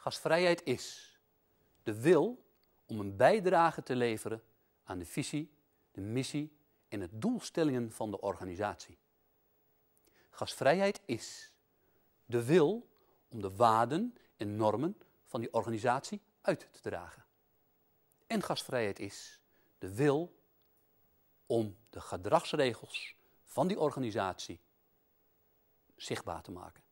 Gastvrijheid is de wil om een bijdrage te leveren aan de visie, de missie en de doelstellingen van de organisatie. Gastvrijheid is de wil om de waarden en normen van die organisatie uit te dragen. En gastvrijheid is de wil om de gedragsregels van die organisatie zichtbaar te maken.